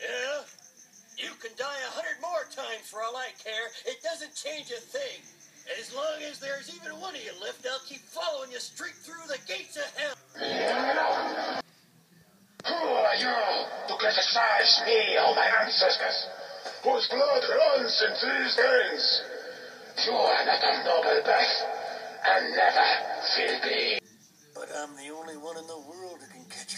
Yeah? You can die a hundred more times for all I care. It doesn't change a thing. As long as there's even one of you left, I'll keep following you straight through the gates of hell. Who are you to criticize me or my ancestors, whose blood runs in these veins? You are not of noble birth, and never will be. But I'm the only one in the world who can catch